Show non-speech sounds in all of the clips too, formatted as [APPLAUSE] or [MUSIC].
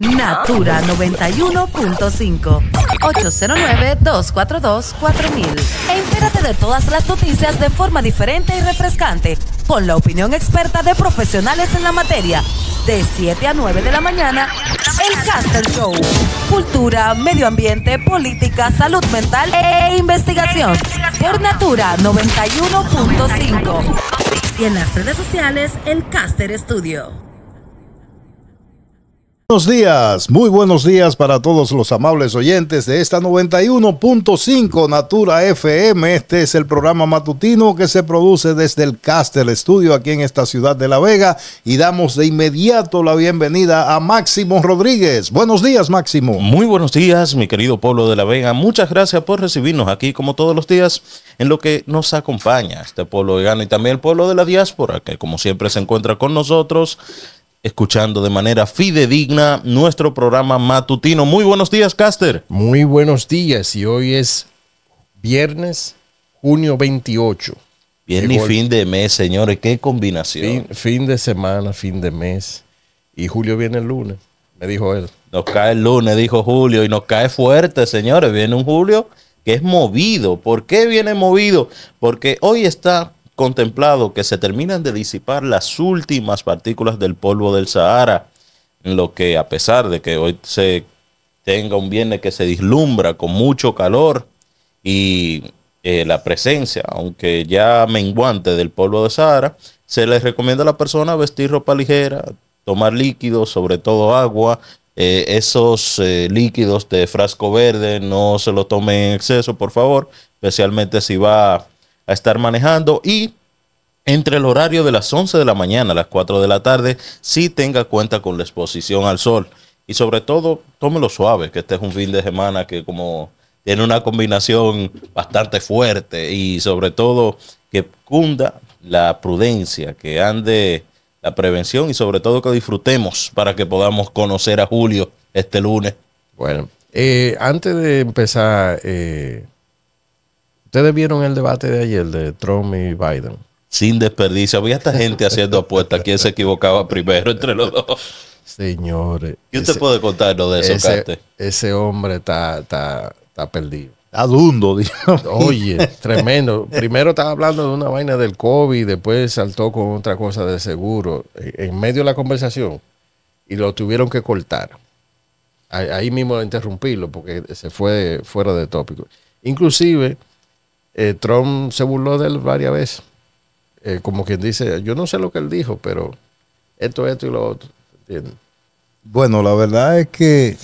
Natura 91.5 809-242-4000 E entérate de todas las noticias de forma diferente y refrescante con la opinión experta de profesionales en la materia. De 7 a 9 de la mañana El Caster Show. Cultura, medio ambiente, política, salud mental e investigación. Por Natura 91.5 y en las redes sociales El Caster Studio Buenos días, muy buenos días para todos los amables oyentes de esta 91.5 Natura FM. Este es el programa matutino que se produce desde el Castel Estudio aquí en esta ciudad de La Vega y damos de inmediato la bienvenida a Máximo Rodríguez. Buenos días, Máximo. Muy buenos días, mi querido pueblo de La Vega. Muchas gracias por recibirnos aquí como todos los días en lo que nos acompaña este pueblo vegano y también el pueblo de la diáspora que como siempre se encuentra con nosotros escuchando de manera fidedigna nuestro programa matutino. Muy buenos días, Caster. Muy buenos días y hoy es viernes, junio 28. Viernes y fin de mes, señores, qué combinación. Fin, de semana, fin de mes. Y Julio viene el lunes, me dijo él. Nos cae el lunes, dijo Julio, y nos cae fuerte, señores. Viene un Julio que es movido. ¿Por qué viene movido? Porque hoy está contemplado que se terminan de disipar las últimas partículas del polvo del Sahara, lo que a pesar de que hoy se tenga un viernes que se dislumbra con mucho calor y eh, la presencia, aunque ya menguante del polvo del Sahara, se les recomienda a la persona vestir ropa ligera, tomar líquidos, sobre todo agua, eh, esos eh, líquidos de frasco verde no se lo tomen en exceso, por favor, especialmente si va a estar manejando y entre el horario de las 11 de la mañana a las 4 de la tarde, sí tenga cuenta con la exposición al sol. Y sobre todo, tómelo suave, que este es un fin de semana que como tiene una combinación bastante fuerte y sobre todo que cunda la prudencia, que ande la prevención y sobre todo que disfrutemos para que podamos conocer a Julio este lunes. Bueno, eh, antes de empezar, eh, ¿Ustedes vieron el debate de ayer de Trump y Biden? Sin desperdicio. Había esta gente haciendo apuestas. ¿Quién se equivocaba primero entre los dos? Señores. ¿Qué usted puede contarnos de eso, ese, Ese hombre está, está, está perdido. Adundo, Oye, [LAUGHS] tremendo. Primero estaba hablando de una vaina del COVID, después saltó con otra cosa de seguro, en medio de la conversación, y lo tuvieron que cortar. Ahí mismo interrumpirlo porque se fue fuera de tópico. Inclusive, eh, Trump se burló de él varias veces. Eh, como quien dice, yo no sé lo que él dijo, pero esto, esto y lo otro. Bueno, la verdad es que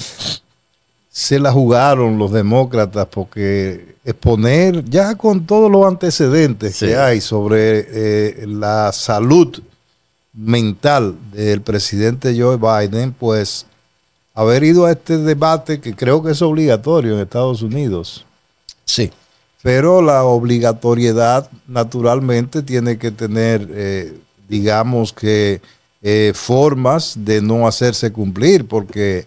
se la jugaron los demócratas porque exponer ya con todos los antecedentes que hay sobre eh, la salud mental del presidente Joe Biden, pues haber ido a este debate que creo que es obligatorio en Estados Unidos. Sí pero la obligatoriedad naturalmente tiene que tener, eh, digamos que, eh, formas de no hacerse cumplir, porque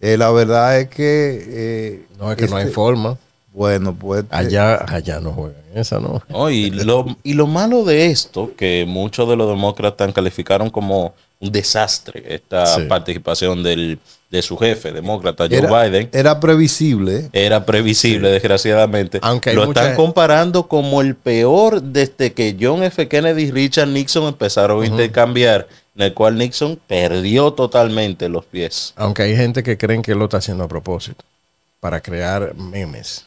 eh, la verdad es que... no, es que no hay este forma. Bueno, pues... Allá, allá no juegan esa, ¿no? y, lo, y lo malo de esto, que muchos de los demócratas calificaron como un desastre esta participación del de su jefe, demócrata Joe Biden. Era previsible. Era previsible, desgraciadamente. Aunque Lo están comparando como el peor desde que John F. Kennedy y Richard Nixon empezaron a intercambiar, en el cual Nixon perdió totalmente los pies. Aunque hay gente que creen que lo está haciendo a propósito, para crear memes,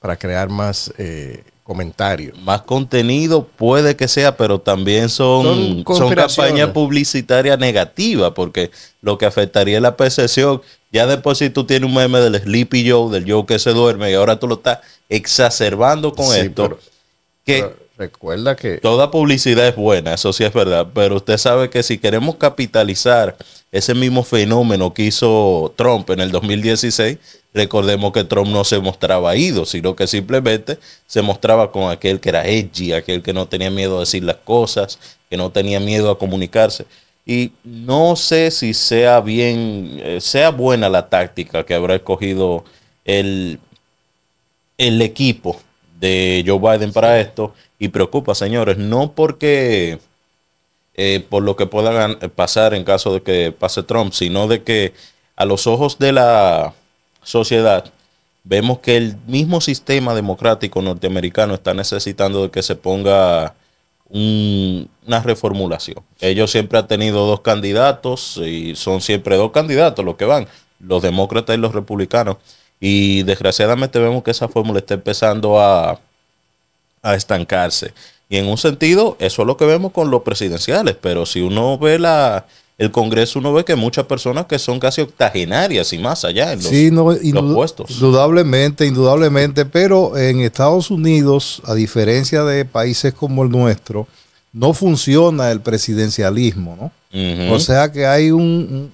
para crear más eh, comentarios. Más contenido puede que sea, pero también son, son, campañas publicitarias negativas, porque lo que afectaría es la percepción. Ya después si tú tienes un meme del Sleepy Joe, del Joe que se duerme, y ahora tú lo estás exacerbando con esto. que recuerda que... Toda publicidad es buena, eso sí es verdad, pero usted sabe que si queremos capitalizar ese mismo fenómeno que hizo Trump en el 2016, Recordemos que Trump no se mostraba ido, sino que simplemente se mostraba con aquel que era edgy, aquel que no tenía miedo a decir las cosas, que no tenía miedo a comunicarse. Y no sé si sea bien, eh, sea buena la táctica que habrá escogido el, el equipo de Joe Biden para esto. Y preocupa, señores, no porque eh, por lo que pueda pasar en caso de que pase Trump, sino de que a los ojos de la sociedad, vemos que el mismo sistema democrático norteamericano está necesitando de que se ponga una reformulación. Ellos siempre han tenido dos candidatos y son siempre dos candidatos los que van, los demócratas y los republicanos. Y desgraciadamente vemos que esa fórmula está empezando a, a estancarse. Y en un sentido, eso es lo que vemos con los presidenciales, pero si uno ve la, el Congreso uno ve que muchas personas que son casi octogenarias y más allá en los, puestos. Indudablemente, indudablemente, pero en Estados Unidos, a diferencia de países como el nuestro, no funciona el presidencialismo, ¿no? O sea que hay un,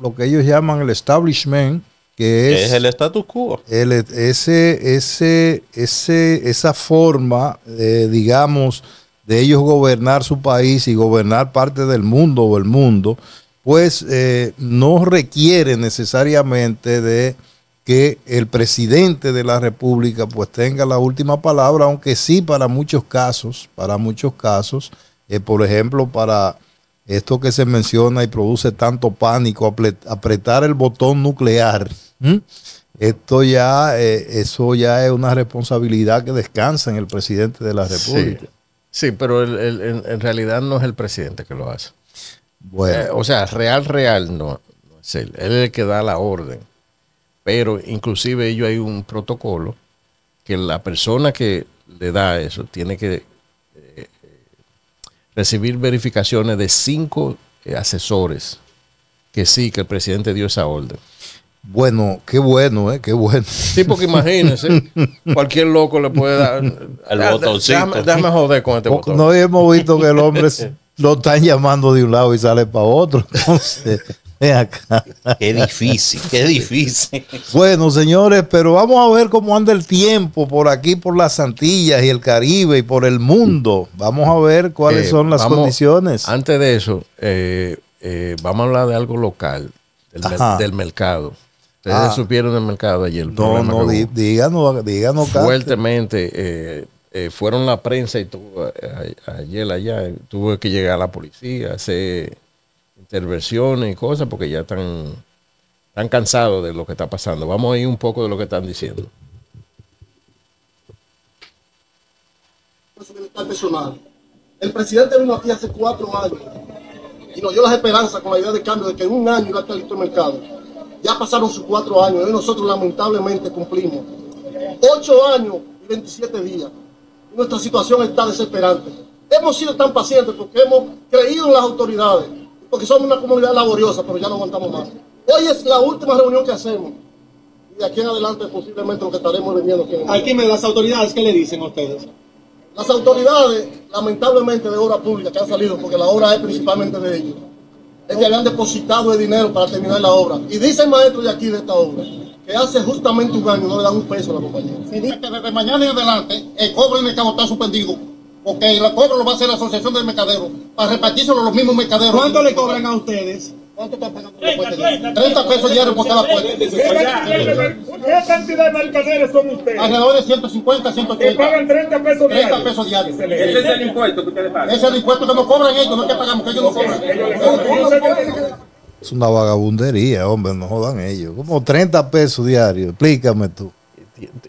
lo que ellos llaman el establishment, que es, el status quo. El, ese, ese, ese, esa forma, digamos, de ellos gobernar su país y gobernar parte del mundo o el mundo, pues eh, no requiere necesariamente de que el presidente de la república pues tenga la última palabra, aunque sí para muchos casos, para muchos casos, eh, por ejemplo, para esto que se menciona y produce tanto pánico, apretar el botón nuclear. Esto ya, eh, eso ya es una responsabilidad que descansa en el presidente de la república. Sí, pero en realidad no es el presidente que lo hace. Bueno. Eh, o sea, real, real no, es él. Él es el que da la orden. Pero inclusive ellos hay un protocolo que la persona que le da eso tiene que recibir verificaciones de cinco eh, asesores que sí, que el presidente dio esa orden. Bueno, qué bueno, ¿eh? Qué bueno. Sí, porque imagínense, [LAUGHS] cualquier loco le puede dar el botoncito. Déjame, joder con este botón. No hemos visto que el hombre [LAUGHS] lo están llamando de un lado y sale para otro. [LAUGHS] Entonces, acá. Qué difícil, qué difícil. Bueno, señores, pero vamos a ver cómo anda el tiempo por aquí, por las Antillas y el Caribe y por el mundo. Vamos a ver cuáles eh, son las condiciones. Antes de eso, eh, eh, vamos a hablar de algo local, del mercado. Ustedes ah. supieron del mercado ayer. No, no, díganos, díganos. Fuertemente, eh, eh, fueron la prensa y tuvo, ayer allá, tuvo que llegar la policía, hacer intervenciones y cosas porque ya están, están cansados de lo que está pasando. Vamos a ir un poco de lo que están diciendo. El presidente vino aquí hace cuatro años y nos dio las esperanzas con la idea de cambio de que en un año iba a estar listo el mercado ya pasaron sus cuatro años y nosotros lamentablemente cumplimos ocho años y 27 días. Nuestra situación está desesperante. Hemos sido tan pacientes porque hemos creído en las autoridades, porque somos una comunidad laboriosa, pero ya no aguantamos más. Hoy es la última reunión que hacemos. Y de aquí en adelante posiblemente lo que estaremos vendiendo. Aquí me las autoridades, ¿qué le dicen a ustedes? Las autoridades, lamentablemente de obra pública que han salido, porque la obra es principalmente de ellos, es que habían depositado el dinero para terminar la obra. Y dice el maestro de aquí de esta obra que hace justamente un año no le dan un peso a la compañía. Dice que desde mañana en adelante el cobro en el está suspendido. Porque el cobro lo va a hacer la Asociación del Mercadero para repartírselo a los mismos mercaderos. ¿Cuánto le cobran a ustedes? ¿Cuánto están pagando 30, 30 pesos diarios por cada puerta. ¿Qué cantidad de mercaderes son ustedes? Alrededor de 150, 130. Que pagan 30 pesos diarios. 30 pesos diarios. Ese es el impuesto que ustedes pagan. Ese es el impuesto que nos cobran ellos, no es que pagamos, que ellos no cobran. Es una vagabundería, hombre, no jodan ellos. Como 30 pesos diarios, explícame tú.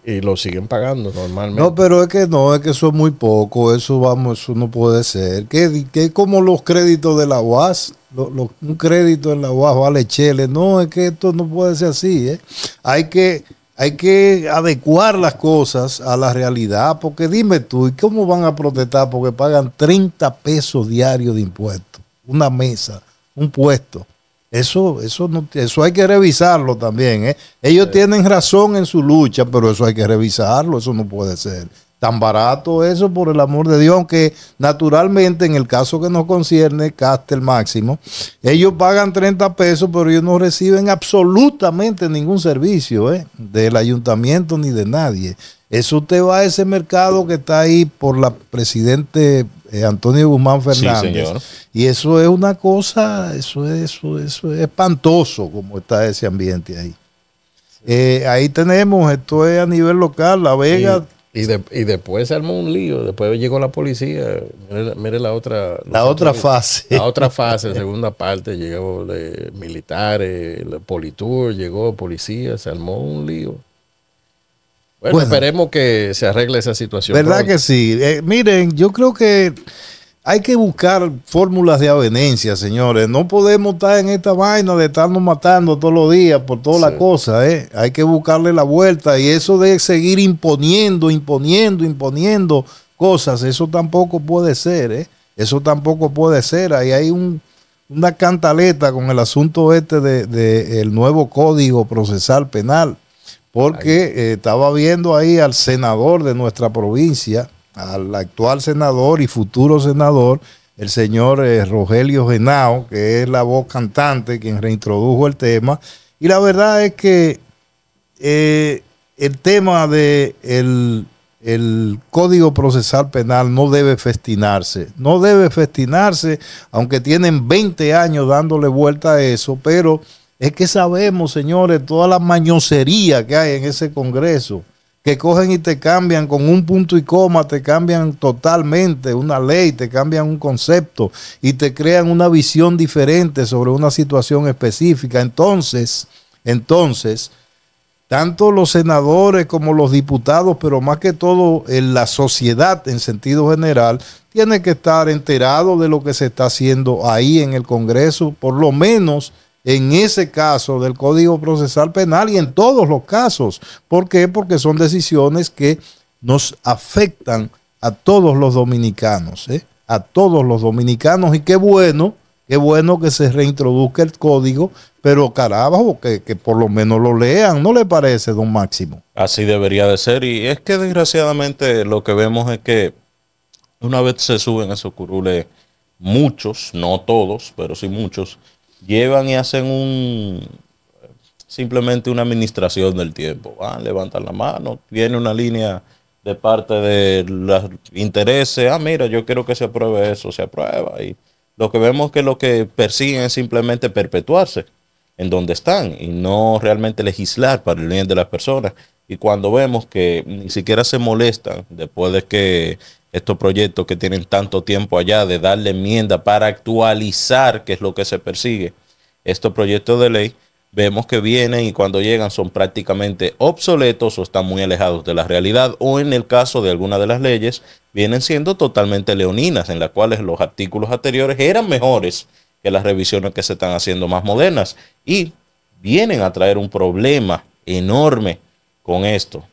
Y, lo siguen pagando normalmente. No, pero es que no, es que eso es muy poco, eso vamos, eso no puede ser. Que, que como los créditos de la UAS, un crédito en la UAS vale chele. No, es que esto no puede ser así. ¿eh? Hay, que, hay que adecuar las cosas a la realidad, porque dime tú, ¿y cómo van a protestar? Porque pagan 30 pesos diarios de impuestos, una mesa, un puesto. Eso, eso, no, eso hay que revisarlo también. ¿eh? Ellos tienen razón en su lucha, pero eso hay que revisarlo, eso no puede ser tan barato eso, por el amor de Dios, aunque naturalmente en el caso que nos concierne, Castel Máximo, ellos pagan 30 pesos, pero ellos no reciben absolutamente ningún servicio ¿eh? del ayuntamiento ni de nadie. Eso usted va a ese mercado que está ahí por la presidente eh, Antonio Guzmán Fernández. y eso es una cosa, eso es, eso, eso es espantoso como está ese ambiente ahí. Eh, ahí tenemos, esto es a nivel local, La Vega Y, de- y después se armó un lío, después llegó la policía. Mire, mire la otra. La otra fase. La otra fase, segunda parte, llegó de militares, el Politur, llegó policía, se armó un lío. Bueno, Bueno. esperemos que se arregle esa situación. ¿Verdad pronto. que sí? Eh, miren, yo creo que hay que buscar fórmulas de avenencia, señores. No podemos estar en esta vaina de estarnos matando todos los días por todas las cosas. ¿eh? Hay que buscarle la vuelta. Y eso de seguir imponiendo, imponiendo, imponiendo cosas, eso tampoco puede ser. ¿eh? Eso tampoco puede ser. Ahí hay un, una cantaleta con el asunto este del de, el nuevo Código Procesal Penal porque eh, estaba viendo ahí al senador de nuestra provincia, al actual senador y futuro senador, el señor eh, Rogelio Genao, que es la voz cantante quien reintrodujo el tema. Y la verdad es que eh, el tema de el, el Código Procesal Penal no debe festinarse. No debe festinarse, aunque tienen 20 años dándole vuelta a eso, pero es que sabemos, señores, toda la mañosería que hay en ese Congreso, que cogen y te cambian con un punto y coma, te cambian totalmente una ley, te cambian un concepto y te crean una visión diferente sobre una situación específica. Entonces, entonces, tanto los senadores como los diputados, pero más que todo en la sociedad en sentido general, tiene que estar enterado de lo que se está haciendo ahí en el Congreso, por lo menos en ese caso del Código Procesal Penal y en todos los casos. ¿Por qué? Porque son decisiones que nos afectan a todos los dominicanos, ¿eh? a todos los dominicanos y qué bueno, qué bueno que se reintroduzca el código, pero carajo, que, que por lo menos lo lean, ¿no le parece, don Máximo? Así debería de ser. Y es que desgraciadamente lo que vemos es que una vez se suben esos curules, muchos, no todos, pero sí muchos, llevan y hacen un simplemente una administración del tiempo. Van, levantan la mano, viene una línea de parte de los intereses. Ah, mira, yo quiero que se apruebe eso, se aprueba. Y lo que vemos que lo que persiguen es simplemente perpetuarse en donde están y no realmente legislar para el bien de las personas. Y cuando vemos que ni siquiera se molestan después de que estos proyectos que tienen tanto tiempo allá de darle enmienda para actualizar qué es lo que se persigue, estos proyectos de ley, vemos que vienen y cuando llegan son prácticamente obsoletos o están muy alejados de la realidad. O en el caso de alguna de las leyes vienen siendo totalmente leoninas en las cuales los artículos anteriores eran mejores que las revisiones que se están haciendo más modernas. Y vienen a traer un problema enorme con esto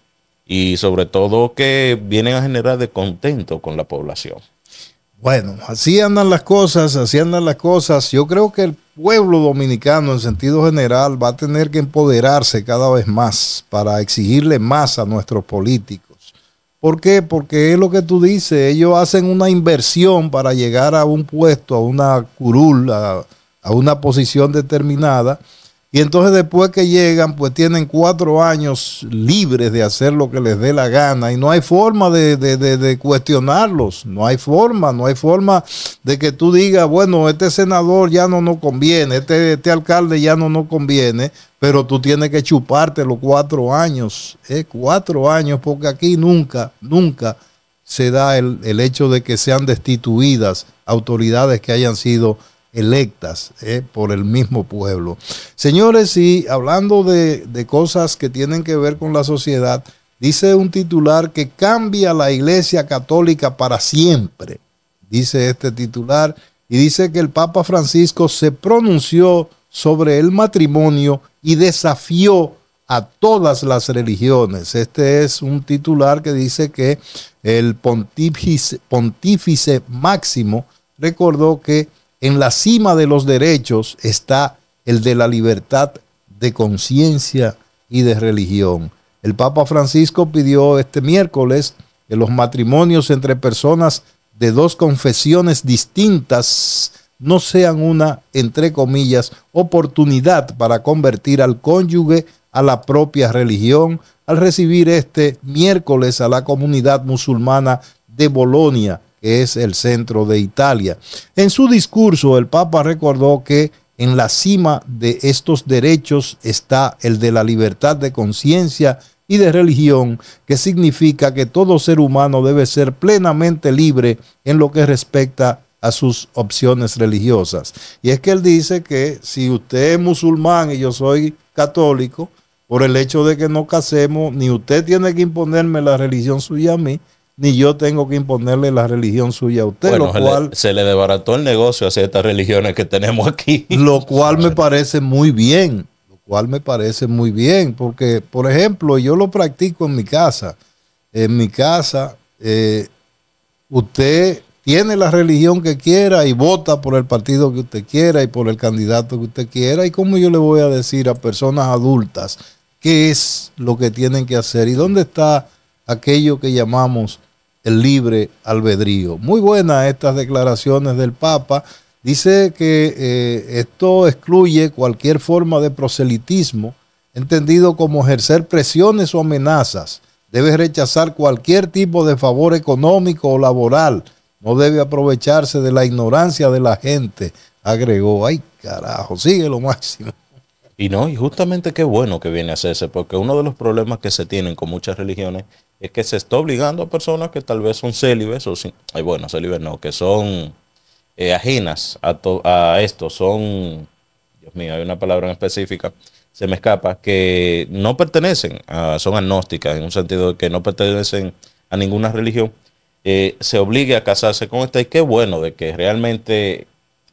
y sobre todo que vienen a generar descontento con la población. Bueno, así andan las cosas, así andan las cosas. Yo creo que el pueblo dominicano en sentido general va a tener que empoderarse cada vez más para exigirle más a nuestros políticos. ¿Por qué? Porque es lo que tú dices, ellos hacen una inversión para llegar a un puesto, a una curul, a, a una posición determinada. Y entonces después que llegan, pues tienen cuatro años libres de hacer lo que les dé la gana y no hay forma de, de, de, cuestionarlos, no hay forma, no hay forma de que tú digas, bueno, este senador ya no nos conviene, este, este alcalde ya no nos conviene, pero tú tienes que chuparte los cuatro años, ¿eh? cuatro años, porque aquí nunca, nunca se da el, el hecho de que sean destituidas autoridades que hayan sido electas eh, por el mismo pueblo. Señores, y hablando de, de, cosas que tienen que ver con la sociedad, dice un titular que cambia la iglesia católica para siempre, dice este titular, y dice que el Papa Francisco se pronunció sobre el matrimonio y desafió a todas las religiones. Este es un titular que dice que el pontífice, pontífice máximo recordó que en la cima de los derechos está el de la libertad de conciencia y de religión. El Papa Francisco pidió este miércoles que los matrimonios entre personas de dos confesiones distintas no sean una, entre comillas, oportunidad para convertir al cónyuge a la propia religión al recibir este miércoles a la comunidad musulmana de Bolonia, que es el centro de Italia. En su discurso, el Papa recordó que en la cima de estos derechos está el de la libertad de conciencia y de religión, que significa que todo ser humano debe ser plenamente libre en lo que respecta a sus opciones religiosas. Y es que él dice que si usted es musulmán y yo soy católico, por el hecho de que no casemos, ni usted tiene que imponerme la religión suya a mí, ni yo tengo que imponerle la religión suya a usted. Bueno, lo se, cual, le, se le desbarató el negocio a ciertas religiones que tenemos aquí. [LAUGHS] lo cual me parece muy bien, lo cual me parece muy bien, porque, por ejemplo, yo lo practico en mi casa. En mi casa, eh, usted tiene la religión que quiera y vota por el partido que usted quiera y por el candidato que usted quiera. ¿Y cómo yo le voy a decir a personas adultas qué es lo que tienen que hacer y dónde está aquello que llamamos el libre albedrío? Muy buenas estas declaraciones del Papa. Dice que eh, esto excluye cualquier forma de proselitismo, entendido como ejercer presiones o amenazas. Debe rechazar cualquier tipo de favor económico o laboral no debe aprovecharse de la ignorancia de la gente, agregó. Ay, carajo, sigue lo máximo. Y no, y justamente qué bueno que viene a hacerse, porque uno de los problemas que se tienen con muchas religiones es que se está obligando a personas que tal vez son célibes, o bueno, célibes no, que son eh, ajenas a esto, son, Dios mío, hay una palabra en específica, se me escapa, que no pertenecen, a, son agnósticas, en un sentido de que no pertenecen a ninguna religión, eh, se obligue a casarse con esta. Y qué bueno de que realmente,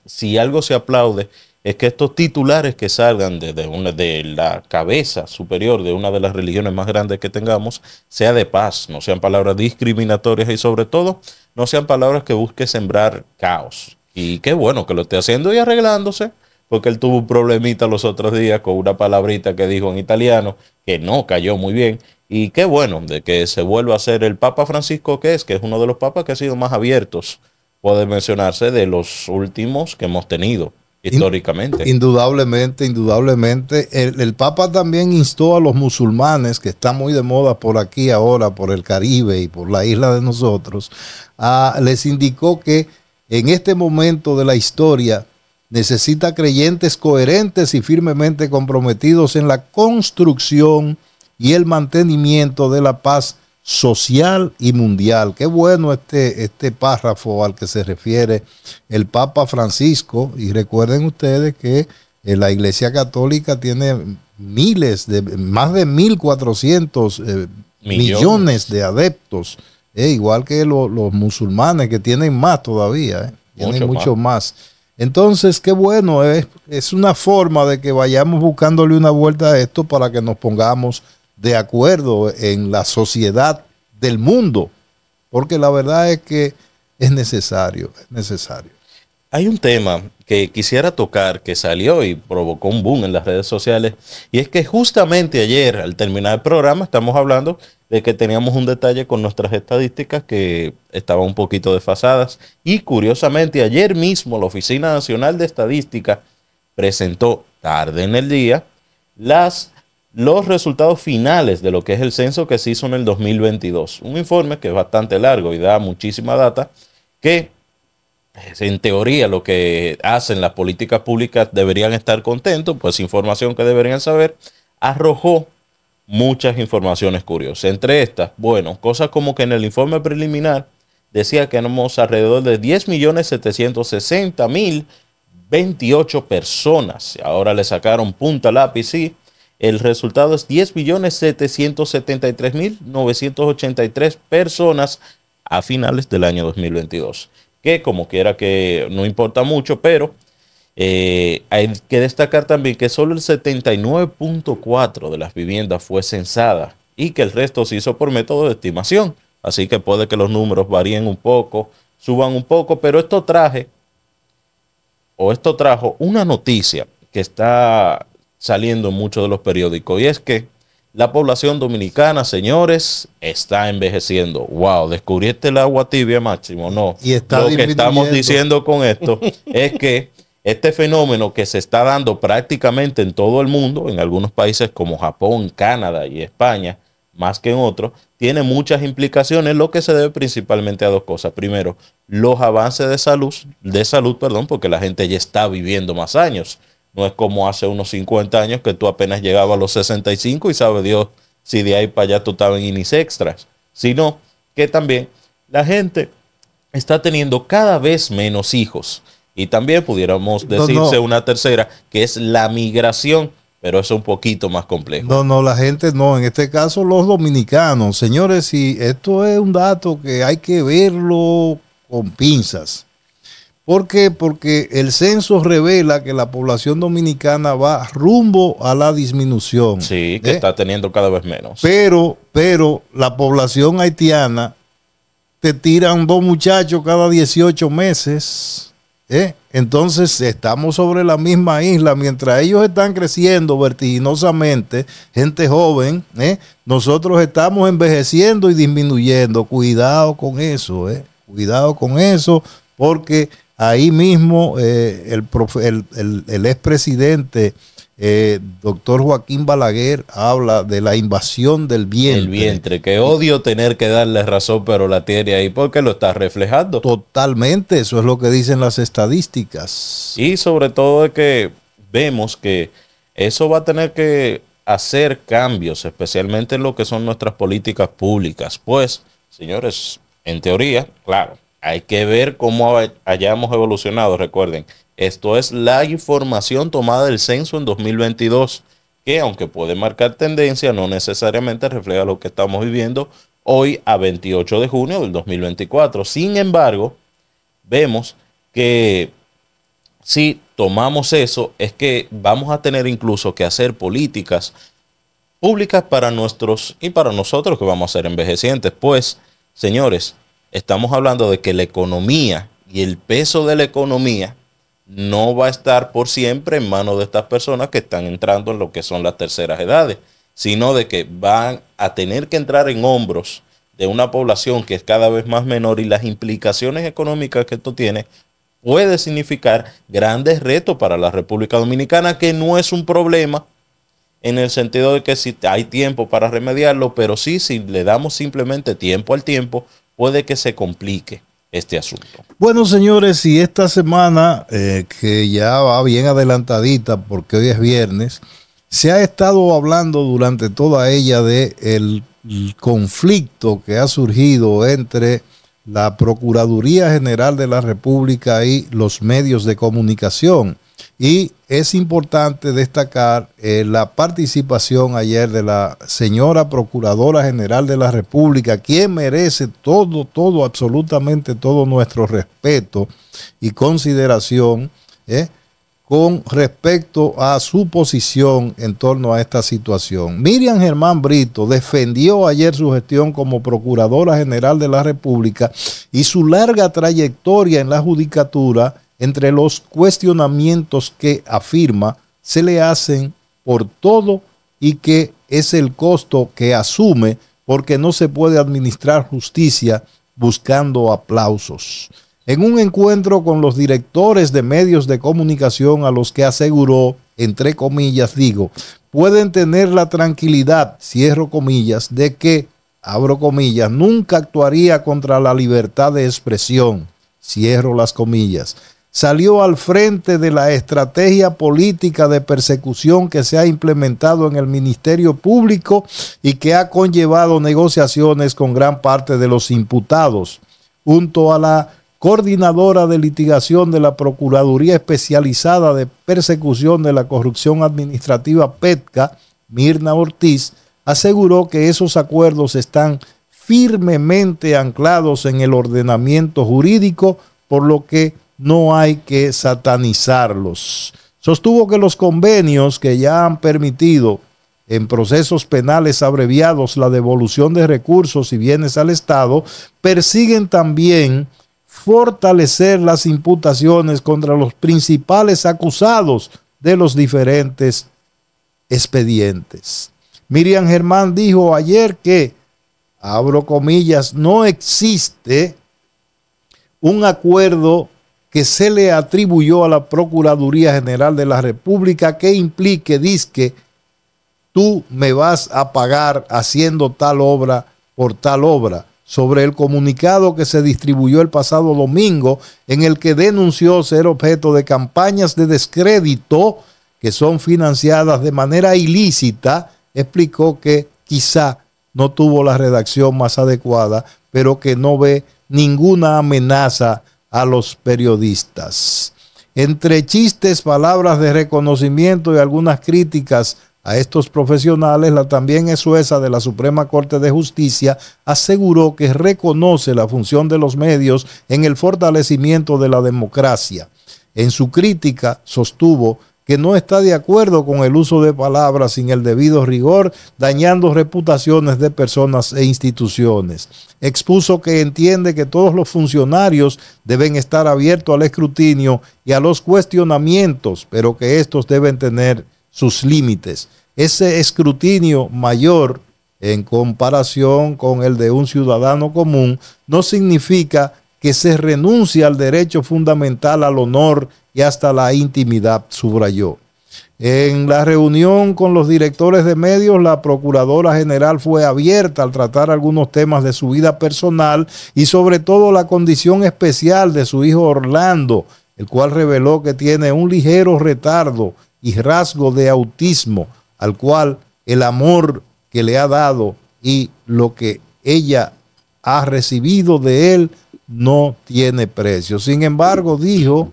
si algo se aplaude, es que estos titulares que salgan de, una, de la cabeza superior de una de las religiones más grandes que tengamos, sea de paz, no sean palabras discriminatorias y sobre todo no sean palabras que busque sembrar caos. Y qué bueno que lo esté haciendo y arreglándose, porque él tuvo un problemita los otros días con una palabrita que dijo en italiano que no cayó muy bien y qué bueno de que se vuelva a ser el Papa Francisco que es, que es uno de los papas que ha sido más abiertos, puede mencionarse, de los últimos que hemos tenido históricamente. Indudablemente, indudablemente. El, el, Papa también instó a los musulmanes, que están muy de moda por aquí ahora, por el Caribe y por la isla de nosotros, a, les indicó que en este momento de la historia necesita creyentes coherentes y firmemente comprometidos en la construcción y el mantenimiento de la paz social y mundial. Qué bueno este, este párrafo al que se refiere el Papa Francisco. Y recuerden ustedes que eh, la Iglesia Católica tiene miles, de más de 1.400 eh, millones. millones. de adeptos, eh, igual que lo, los musulmanes que tienen más todavía, tienen mucho, mucho más. más. Entonces, qué bueno, es una forma de que vayamos buscándole una vuelta a esto para que nos pongamos de acuerdo en la sociedad del mundo, porque la verdad es que es necesario, es necesario. Hay un tema que quisiera tocar que salió y provocó un boom en las redes sociales, y es que justamente ayer, al terminar el programa, estamos hablando de que teníamos un detalle con nuestras estadísticas que estaban un poquito desfasadas, y curiosamente ayer mismo la Oficina Nacional de Estadística presentó tarde en el día las los resultados finales de lo que es el censo que se hizo en el 2022. Un informe que es bastante largo y da muchísima data que en teoría lo que hacen las políticas públicas deberían estar contentos, pues información que deberían saber, arrojó muchas informaciones curiosas. Entre estas, bueno, cosas como que en el informe preliminar decía que éramos alrededor de 10.760.028 personas. Ahora le sacaron punta lápiz y el resultado es 10.773.983 personas a finales del año 2022. Que como quiera que no importa mucho, pero eh, hay que destacar también que solo el 79.4 de las viviendas fue censada y que el resto se hizo por método de estimación. Así que puede que los números varíen un poco, suban un poco, pero esto traje o esto trajo una noticia que está saliendo en muchos de los periódicos y es que la población dominicana, señores, está envejeciendo. Wow, descubriste el agua tibia, Máximo. No. Y está Lo que estamos diciendo con esto [LAUGHS] es que este fenómeno que se está dando prácticamente en todo el mundo, en algunos países como Japón, Canadá y España, más que en otros, tiene muchas implicaciones, lo que se debe principalmente a dos cosas. Primero, los avances de salud, de salud, perdón, porque la gente ya está viviendo más años. No es como hace unos 50 años que tú apenas llegabas a los 65 y sabe Dios si de ahí para allá tú estabas en Inis Extras, sino que también la gente está teniendo cada vez menos hijos. Y también pudiéramos decirse no. una tercera, que es la migración, pero es un poquito más complejo. No, no, la gente no, en este caso los dominicanos. Señores, y esto es un dato que hay que verlo con pinzas. ¿Por qué? Porque el censo revela que la población dominicana va rumbo a la disminución. Sí, que ¿eh? está teniendo cada vez menos. Pero, pero la población haitiana te tiran dos muchachos cada 18 meses. ¿eh? Entonces estamos sobre la misma isla. Mientras ellos están creciendo vertiginosamente, gente joven, ¿eh? nosotros estamos envejeciendo y disminuyendo. Cuidado con eso, ¿eh? cuidado con eso, porque ahí mismo eh, el, profe- el, el, el expresidente eh, doctor Joaquín Balaguer habla de la invasión del vientre. El vientre, que odio tener que darle razón, pero la tiene ahí porque lo está reflejando. Totalmente, eso es lo que dicen las estadísticas. Y sobre todo es que vemos que eso va a tener que hacer cambios, especialmente en lo que son nuestras políticas públicas. Pues, señores, en teoría, claro, hay que ver cómo ha- hayamos evolucionado. Recuerden, esto es la información tomada del censo en 2022, que aunque puede marcar tendencia, no necesariamente refleja lo que estamos viviendo hoy a 28 de junio del 2024. Sin embargo, vemos que si tomamos eso, es que vamos a tener incluso que hacer políticas públicas para nuestros y para nosotros que vamos a ser envejecientes. Pues, señores, estamos hablando de que la economía y el peso de la economía no va a estar por siempre en manos de estas personas que están entrando en lo que son las terceras edades, sino de que van a tener que entrar en hombros de una población que es cada vez más menor y las implicaciones económicas que esto tiene puede significar grandes retos para la República Dominicana, que no es un problema en el sentido de que si hay tiempo para remediarlo, pero sí, si le damos simplemente tiempo al tiempo, puede que se complique este asunto. Bueno, señores, y esta semana, eh, que ya va bien adelantadita porque hoy es viernes, se ha estado hablando durante toda ella de el, conflicto que ha surgido entre la Procuraduría General de la República y los medios de comunicación. Y es importante destacar eh, la participación ayer de la señora Procuradora General de la República, quien merece todo, todo, absolutamente todo nuestro respeto y consideración ¿eh? con respecto a su posición en torno a esta situación. Miriam Germán Brito defendió ayer su gestión como Procuradora General de la República y su larga trayectoria en la judicatura entre los cuestionamientos que afirma se le hacen por todo y que es el costo que asume porque no se puede administrar justicia buscando aplausos. En un encuentro con los directores de medios de comunicación a los que aseguró, entre comillas digo, pueden tener la tranquilidad, cierro comillas, de que, abro comillas, nunca actuaría contra la libertad de expresión, cierro las comillas salió al frente de la estrategia política de persecución que se ha implementado en el Ministerio Público y que ha conllevado negociaciones con gran parte de los imputados, junto a la coordinadora de litigación de la Procuraduría Especializada de Persecución de la Corrupción Administrativa PETCA, Mirna Ortiz, aseguró que esos acuerdos están firmemente anclados en el ordenamiento jurídico, por lo que no hay que satanizarlos. Sostuvo que los convenios que ya han permitido en procesos penales abreviados la devolución de recursos y bienes al Estado persiguen también fortalecer las imputaciones contra los principales acusados de los diferentes expedientes. Miriam Germán dijo ayer que, abro comillas, no existe un acuerdo que se le atribuyó a la Procuraduría General de la República que implique, disque, tú me vas a pagar haciendo tal obra por tal obra, sobre el comunicado que se distribuyó el pasado domingo en el que denunció ser objeto de campañas de descrédito que son financiadas de manera ilícita, explicó que quizá no tuvo la redacción más adecuada, pero que no ve ninguna amenaza a los periodistas. Entre chistes, palabras de reconocimiento y algunas críticas a estos profesionales, la también es jueza de la Suprema Corte de Justicia aseguró que reconoce la función de los medios en el fortalecimiento de la democracia. En su crítica sostuvo que no está de acuerdo con el uso de palabras sin el debido rigor, dañando reputaciones de personas e instituciones. Expuso que entiende que todos los funcionarios deben estar abiertos al escrutinio y a los cuestionamientos, pero que estos deben tener sus límites. Ese escrutinio mayor en comparación con el de un ciudadano común no significa que se renuncia al derecho fundamental al honor y hasta la intimidad, subrayó. En la reunión con los directores de medios, la Procuradora General fue abierta al tratar algunos temas de su vida personal y sobre todo la condición especial de su hijo Orlando, el cual reveló que tiene un ligero retardo y rasgo de autismo, al cual el amor que le ha dado y lo que ella ha recibido de él no tiene precio. Sin embargo, dijo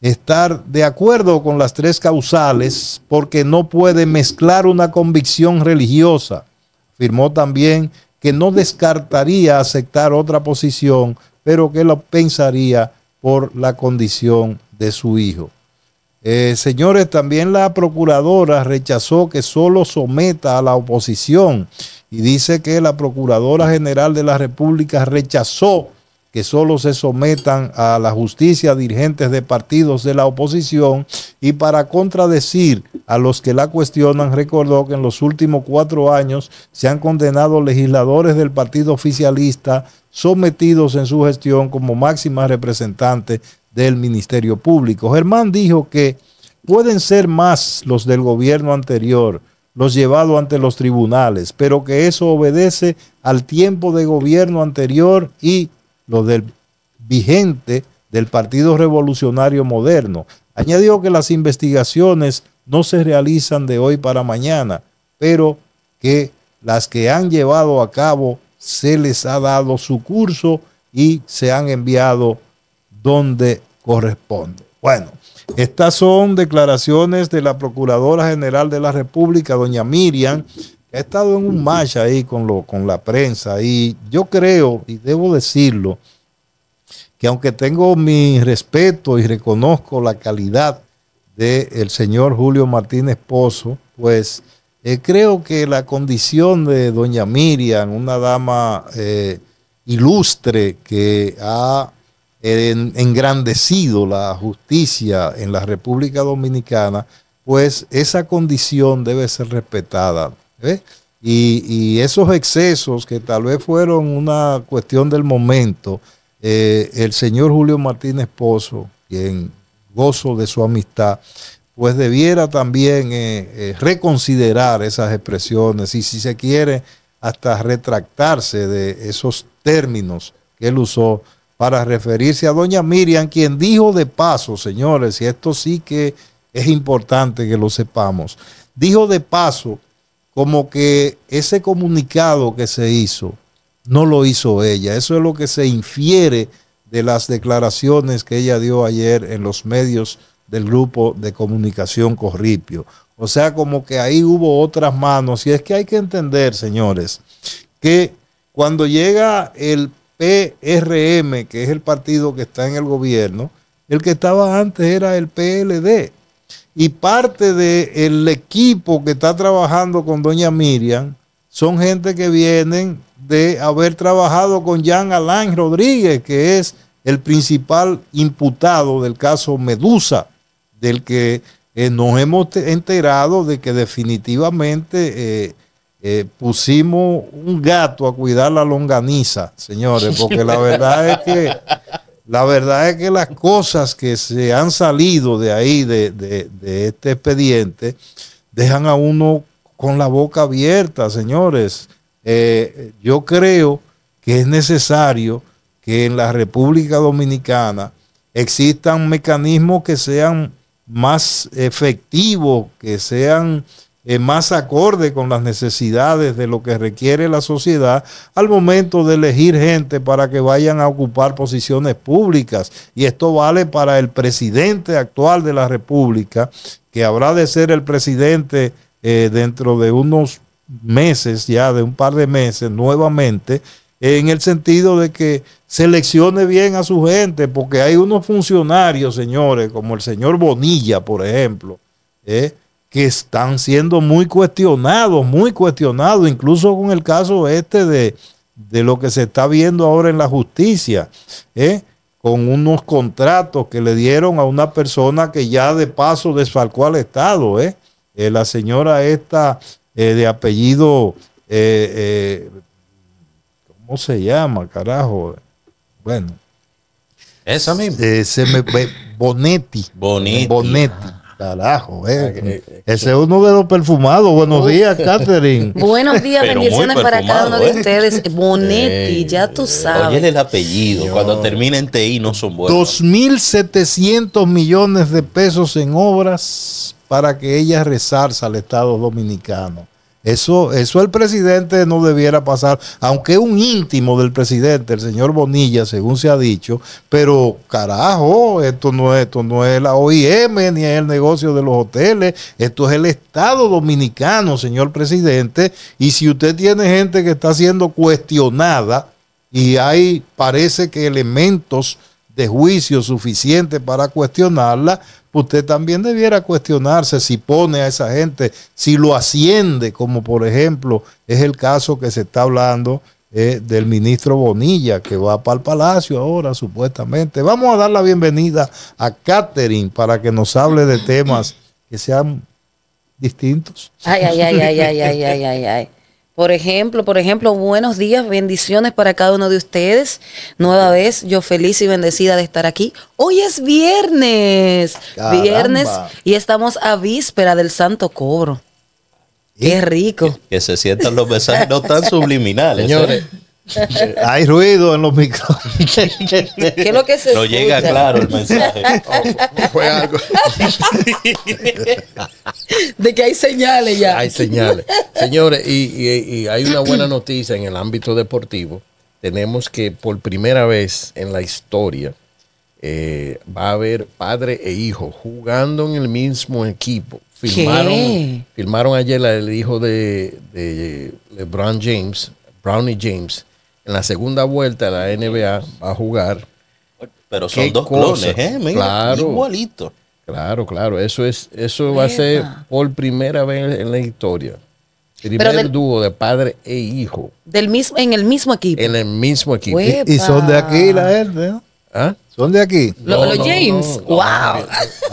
estar de acuerdo con las tres causales porque no puede mezclar una convicción religiosa. Afirmó también que no descartaría aceptar otra posición, pero que lo pensaría por la condición de su hijo. Eh, señores, también la procuradora rechazó que solo someta a la oposición y dice que la Procuradora General de la República rechazó que solo se sometan a la justicia dirigentes de partidos de la oposición y para contradecir a los que la cuestionan recordó que en los últimos cuatro años se han condenado legisladores del partido oficialista sometidos en su gestión como máxima representante del Ministerio Público. Germán dijo que pueden ser más los del gobierno anterior, los llevados ante los tribunales, pero que eso obedece al tiempo de gobierno anterior y lo del vigente del Partido Revolucionario Moderno. Añadió que las investigaciones no se realizan de hoy para mañana, pero que las que han llevado a cabo se les ha dado su curso y se han enviado donde corresponde. Bueno, estas son declaraciones de la Procuradora General de la República, doña Miriam, ha estado en un match ahí con, lo, con la prensa y yo creo, y debo decirlo, que aunque tengo mi respeto y reconozco la calidad del señor Julio Martínez Pozo, pues eh, creo que la condición de doña Miriam, una dama eh, ilustre que ha engrandecido la justicia en la República Dominicana, pues esa condición debe ser respetada. Y, esos excesos que tal vez fueron una cuestión del momento, eh, el señor Julio Martínez Pozo, quien gozo de su amistad, pues debiera también eh, eh, reconsiderar esas expresiones y si se quiere hasta retractarse de esos términos que él usó para referirse a doña Miriam, quien dijo de paso, señores, y esto sí que es importante que lo sepamos, dijo de paso como que ese comunicado que se hizo no lo hizo ella. Eso es lo que se infiere de las declaraciones que ella dio ayer en los medios del grupo de comunicación Corripio. O sea, como que ahí hubo otras manos. Y es que hay que entender, señores, que cuando llega el PRM, que es el partido que está en el gobierno, el que estaba antes era el PLD. Y parte del equipo que está trabajando con doña Miriam son gente que vienen de haber trabajado con Jean Alain Rodríguez, que es el principal imputado del caso Medusa, del que eh, nos hemos enterado de que definitivamente eh, eh, pusimos un gato a cuidar la longaniza, señores, porque la verdad es que la verdad es que las cosas que se han salido de ahí, de, este expediente, dejan a uno con la boca abierta, señores. Eh, yo creo que es necesario que en la República Dominicana existan mecanismos que sean más efectivos, que sean más acorde con las necesidades de lo que requiere la sociedad al momento de elegir gente para que vayan a ocupar posiciones públicas. Y esto vale para el presidente actual de la República, que habrá de ser el presidente eh, dentro de unos meses, ya de un par de meses nuevamente, en el sentido de que seleccione bien a su gente, porque hay unos funcionarios, señores, como el señor Bonilla, por ejemplo, ¿eh? Que están siendo muy cuestionados, muy cuestionados, incluso con el caso este de, de lo que se está viendo ahora en la justicia, ¿eh? con unos contratos que le dieron a una persona que ya de paso desfalcó al Estado, ¿eh? eh la señora esta eh, de apellido, ¿cómo se llama, carajo? Bueno. Esa misma. se me, Bonetti. Bonetti. Bonetti. Carajo, eh. Ese es uno de los perfumados. Buenos días, Catherine. [LAUGHS] Buenos días, bendiciones para cada uno de ustedes. [LAUGHS] Bonetti, ya tú sabes. Oye, el apellido. Cuando termina en TI no son buenos. 2.700 millones de pesos en obras para que ella resarza al Estado Dominicano. Eso, eso el presidente no debiera pasar, aunque un íntimo del presidente, el señor Bonilla, según se ha dicho, pero carajo, esto no es, esto no es la OIM ni es el negocio de los hoteles, esto es el Estado dominicano, señor presidente, y si usted tiene gente que está siendo cuestionada y hay, parece que elementos de juicio suficientes para cuestionarla, usted también debiera cuestionarse si pone a esa gente, si lo asciende, como por ejemplo es el caso que se está hablando eh, del ministro Bonilla, que va para el Palacio ahora, supuestamente. Vamos a dar la bienvenida a Catherine para que nos hable de temas que sean distintos. Ay, ay, ay, ay, ay, ay, ay, ay. ay. Por ejemplo, por ejemplo, buenos días, bendiciones para cada uno de ustedes. Nueva vez, yo feliz y bendecida de estar aquí. Hoy es viernes, viernes y estamos a víspera del Santo Cobro. Qué rico. Que, se sientan los mensajes no tan subliminales. ¿eh? Señores, hay ruido en los micrófonos. [LAUGHS] ¿Qué es lo que se No llega claro el mensaje. Oh, fue algo. [LAUGHS] de que hay señales ya. Hay señales. Señores, y, hay una buena noticia en el ámbito deportivo. Tenemos que por primera vez en la historia eh, va a haber padre e hijo jugando en el mismo equipo. Filmaron, filmaron ayer el hijo de, de LeBron James, Brownie James, en la segunda vuelta de la NBA va a jugar. Pero son dos clones, ¿eh? claro, igualito. Claro, claro. Eso es, eso va a ser por primera vez en la historia. Primer dúo de padre e hijo. Del mismo, en el mismo equipo. En el mismo equipo. Y, son de aquí la gente, ¿no? ¿Ah? Son de aquí. los James. wow.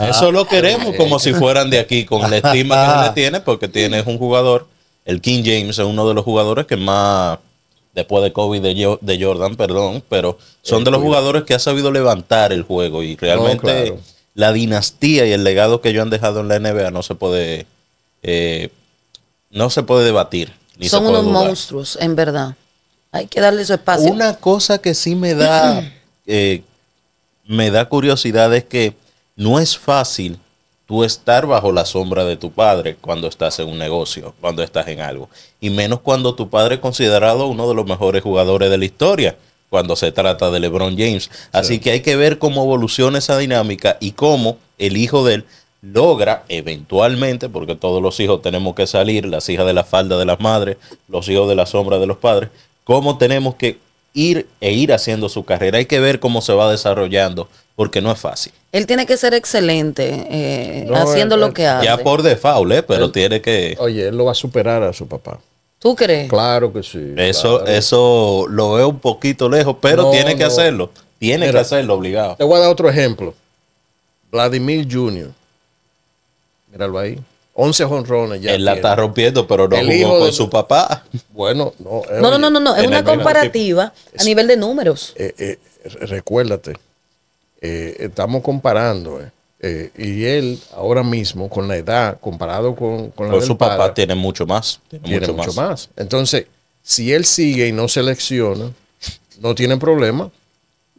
Eso lo queremos como si fueran de aquí, con la estima que se le [LAUGHS] tiene, porque tienes un jugador, el King James es uno de los jugadores que más después de COVID de, Jordan, perdón, pero son de los jugadores que ha sabido levantar el juego y realmente la dinastía y el legado que ellos han dejado en la NBA no se puede, eh, no se puede debatir. son unos monstruos, en verdad. Hay que darle su espacio. Una cosa que sí me da, [CLEARS THROAT] eh, me da curiosidad es que no es fácil tú estar bajo la sombra de tu padre cuando estás en un negocio, cuando estás en algo. Y menos cuando tu padre es considerado uno de los mejores jugadores de la historia, cuando se trata de LeBron James. Así que hay que ver cómo evoluciona esa dinámica y cómo el hijo de él logra eventualmente, porque todos los hijos tenemos que salir, las hijas de la falda de las madres, los hijos de la sombra de los padres, cómo tenemos que ir e ir haciendo su carrera. Hay que ver cómo se va desarrollando porque no es fácil. Él tiene que ser excelente eh, haciendo lo que hace. Ya por default, ¿eh? pero tiene que... Oye, él lo va a superar a su papá. ¿Tú crees? Claro que sí. Eso, eso lo veo un poquito lejos, pero tiene que hacerlo. Tiene que hacerlo obligado. Te voy a dar otro ejemplo. Vladimir Jr. Míralo ahí. 11 honrones ya. Él la está rompiendo, pero no jugó con su papá. Bueno, no. no, no, no, no, Es una comparativa a nivel de números. Eh, eh, recuérdate, eh, estamos comparando, eh, eh, y él ahora mismo, con la edad, comparado con, con la su papá, tiene mucho más. Tiene, mucho, más. Entonces, si él sigue y no selecciona, no tiene problema,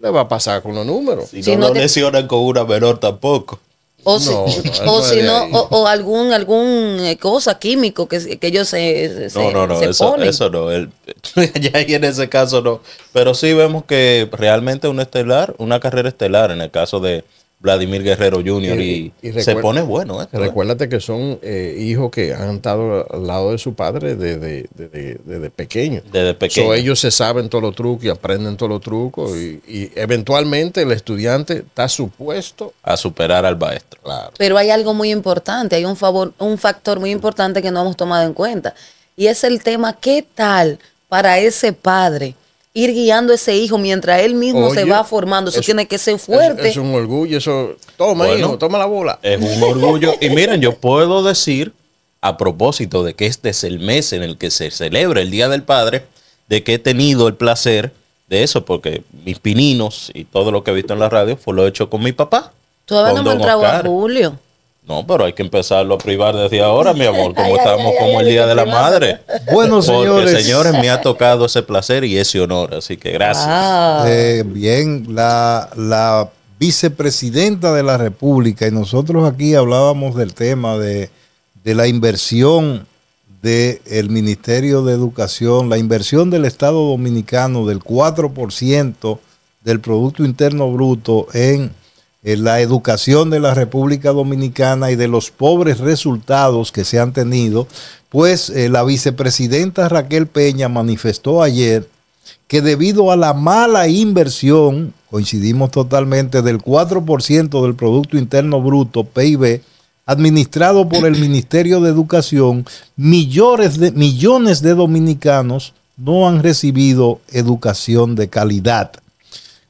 le va a pasar con los números. Si no, lo lesionan con una menor tampoco. O si, No, [LAUGHS] no, o, si no, o, o algún, algún eh, cosa químico que, que ellos se, se, No, no, no, se eso, ponen. eso no. el- [LAUGHS] ya en ese caso no. Pero sí vemos que realmente un estelar, una carrera estelar, en el caso de Vladimir Guerrero Jr. y, Y- y se pone bueno. esto, ¿eh? Recuérdate que son eh, hijos que han estado al lado de su padre desde, desde, desde pequeño. Desde pequeño. So, ellos se saben todos los trucos y aprenden todos los trucos. Y, y eventualmente el estudiante está supuesto. a superar al maestro. Claro. Pero hay algo muy importante, hay un favor, un factor muy importante que no hemos tomado en cuenta. Y es el tema, ¿qué tal para ese padre ir guiando a ese hijo mientras él mismo se va formando? Eso, eso- tiene que ser Es, fuerte. es un orgullo. Eso, toma, Bueno. hijo, toma la bola. Es un orgullo. Y miren, yo puedo decir, a propósito de que este es el mes en el que se celebra el Día del Padre, de que he tenido el placer de eso, porque mis pininos y todo lo que he visto en la radio fue lo hecho con mi papá. Todavía no entrado a. Julio. No, pero hay que empezarlo a privar desde ahora, mi amor, [LAUGHS] como Ay, estamos ay, como ay, el Día de la. Madre. [LAUGHS] Bueno, Porque, señores. señores, me ha tocado ese placer y ese honor, así que gracias. Ah, Eh, bien, la, la vicepresidenta de la República, y nosotros aquí hablábamos del tema de, de la inversión del Ministerio de Educación, la inversión del Estado Dominicano del 4% del Producto Interno Bruto en la educación de la República Dominicana y de los pobres resultados que se han tenido, pues eh, la vicepresidenta Raquel Peña manifestó ayer que debido a la mala inversión, coincidimos totalmente, del 4% del Producto Interno Bruto, PIB, administrado por el [CLEARS THROAT] Ministerio de Educación, millones de, millones de dominicanos no han recibido educación de calidad.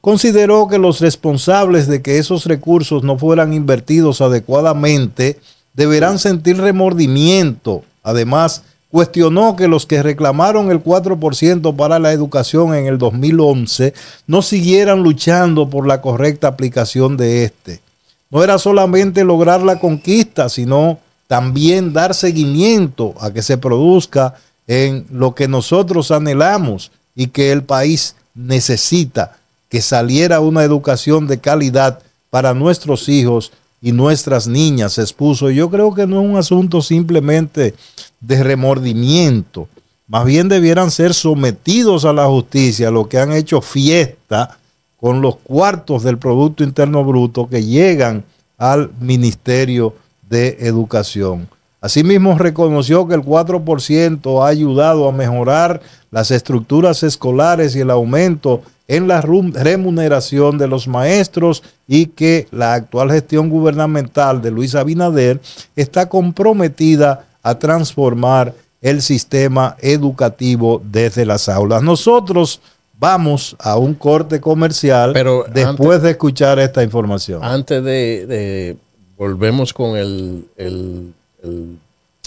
Consideró que los responsables de que esos recursos no fueran invertidos adecuadamente deberán sentir remordimiento. Además, cuestionó que los que reclamaron el 4% para la educación en el 2011 no siguieran luchando por la correcta aplicación de este. No era solamente lograr la conquista, sino también dar seguimiento a que se produzca en lo que nosotros anhelamos y que el país necesita, que saliera una educación de calidad para nuestros hijos y nuestras niñas, expuso. Yo creo que no es un asunto simplemente de remordimiento, más bien debieran ser sometidos a la justicia, los que han hecho fiesta con los cuartos del Producto Interno Bruto que llegan al Ministerio de Educación. Asimismo, reconoció que el 4% ha ayudado a mejorar las estructuras escolares y el aumento en la remuneración de los maestros y que la actual gestión gubernamental de Luis Abinader está comprometida a transformar el sistema educativo desde las aulas. Nosotros vamos a un corte comercial Pero después de escuchar esta información. Antes de, de- volvemos con el, el- el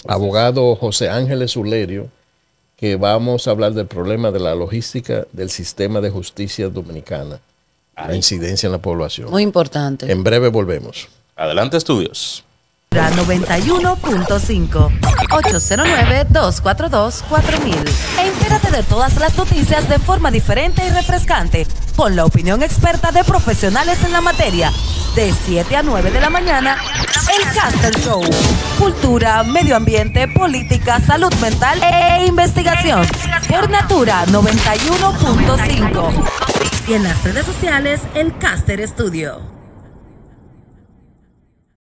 abogado José Ángeles Ulerio, que vamos a hablar del problema de la logística del sistema de justicia dominicana, la incidencia en la población. muy importante. En breve volvemos. Adelante, estudios. La 91.5 809-242-4000. E entérate de todas las noticias de forma diferente y refrescante, con la opinión experta de profesionales en la materia. De 7 a 9 de la mañana, el Caster Show. Cultura, medio ambiente, política, salud mental e investigación. Por Natura 91.5. Y en las redes sociales, el Caster Studio.